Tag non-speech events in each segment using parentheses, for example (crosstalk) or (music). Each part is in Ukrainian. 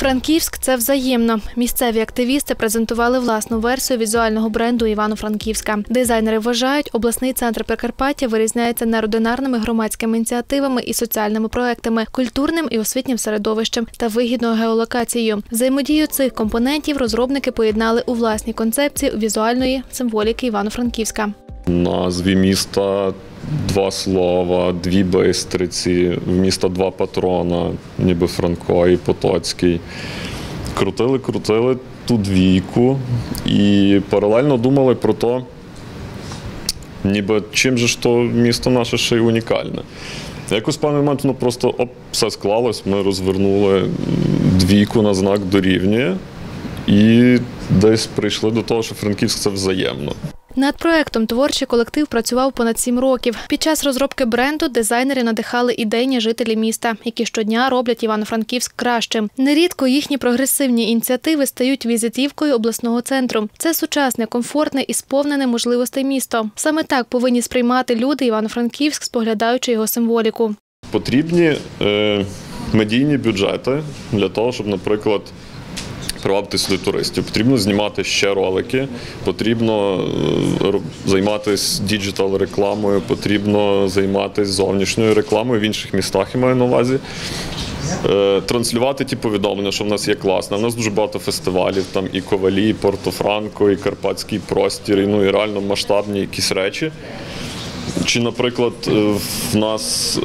Франківськ це взаємно. Місцеві активісти презентували власну версію візуального бренду Івано-Франківська. Дизайнери вважають, обласний центр Прикарпаття вирізняється неординарними громадськими ініціативами і соціальними проектами, культурним і освітнім середовищем та вигідною геолокацією. Взаємодію цих компонентів розробники поєднали у власній концепції візуальної символіки Івано-Франківська. назві міста два слова, дві бистриці, в міста два патрона, ніби Франко і Потоцький. Крутили, крутили ту двійку і паралельно думали про те, ніби чим же ж то місто наше ще й унікальне. Якось в певний момент воно просто оп, все склалось, ми розвернули двійку на знак дорівнює і десь прийшли до того, що Франківськ це взаємно. Над проектом творчий колектив працював понад сім років. Під час розробки бренду дизайнери надихали ідейні жителі міста, які щодня роблять Івано-Франківськ кращим. Нерідко їхні прогресивні ініціативи стають візитівкою обласного центру. Це сучасне, комфортне і сповнене можливостей місто. Саме так повинні сприймати люди Івано-Франківськ, споглядаючи його символіку. Потрібні е, медійні бюджети для того, щоб, наприклад, привабити сюди туристів. Потрібно знімати ще ролики, потрібно е, займатися digital рекламою, потрібно займатися зовнішньою рекламою в інших містах, я маю на увазі. Е, Транслювати ті повідомлення, що в нас є класне. У нас дуже багато фестивалів, там і Ковалі, і Порто-Франко, і Карпатський простір, і, ну і реально масштабні якісь речі. Чи, наприклад, е, в нас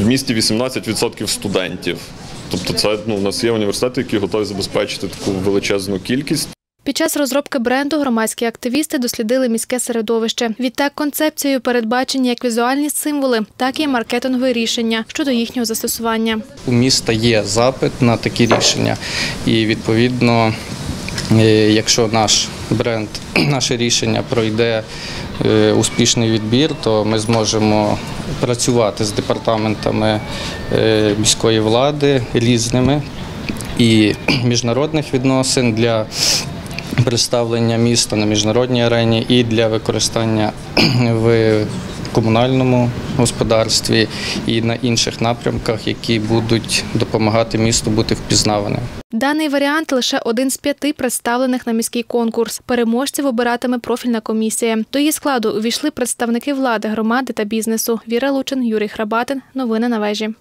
в місті 18% студентів. Тобто, це ну, у нас є університети, які готові забезпечити таку величезну кількість. Під час розробки бренду громадські активісти дослідили міське середовище. Відтак концепцією передбачені як візуальні символи, так і маркетингові рішення щодо їхнього застосування. У міста є запит на такі рішення, і відповідно, е, якщо наш бренд, (clears throat) наше рішення пройде е, успішний відбір, то ми зможемо працювати з департаментами е, міської влади різними і (clears throat) міжнародних відносин для представлення міста на міжнародній арені і для використання (clears throat) в комунальному господарстві і на інших напрямках, які будуть допомагати місту бути впізнаваним. Даний варіант лише один з п'яти представлених на міський конкурс. Переможців обиратиме профільна комісія. До її складу увійшли представники влади, громади та бізнесу. Віра Лучин, Юрій Храбатин. Новини на вежі.